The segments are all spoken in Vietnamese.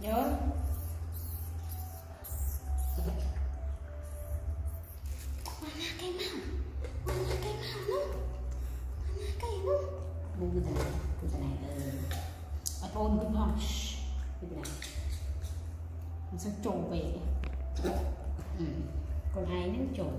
nhớ. Bung bên này, bên này. Ở ôn đúng không? Bên này. Nó sẽ trồn về Ừ. Còn ai nó trồn.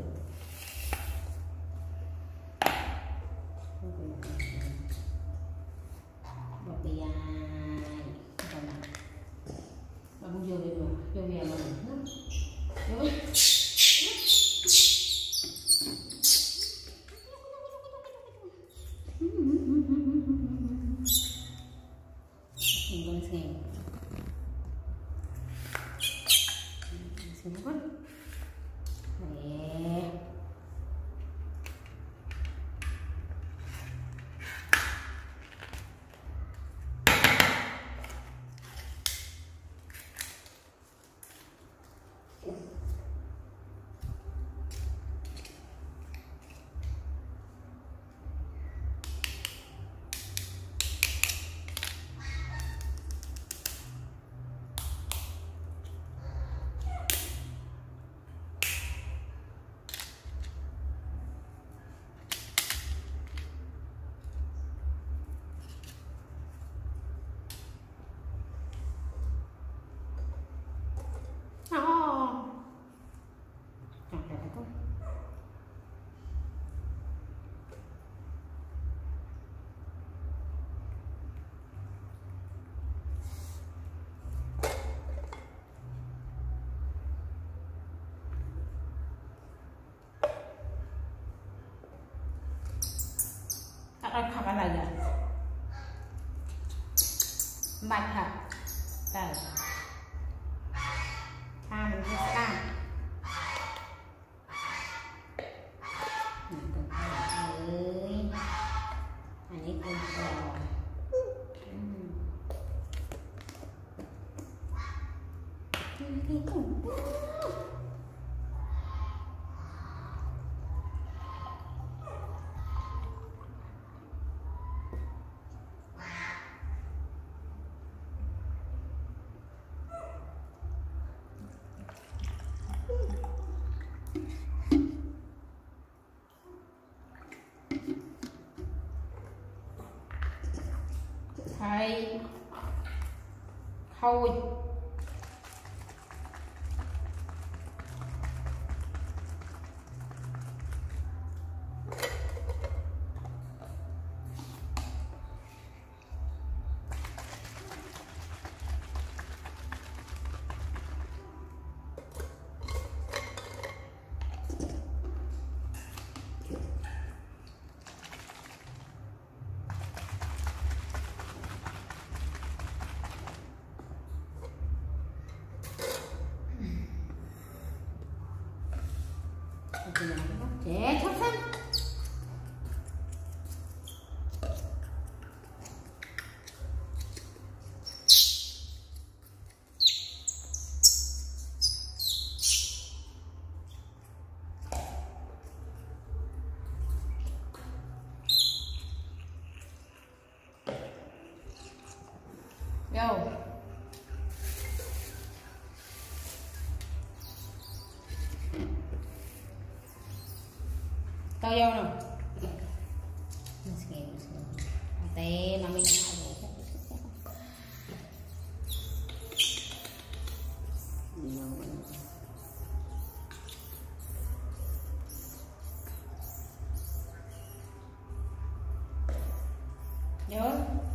我不 ไรอะบัตรค่ะใช่ข้ามันพิซซ่าอันนี้คุณกรอ。 好 Go. Tao vô nào. Sige, sige. Ate, mami na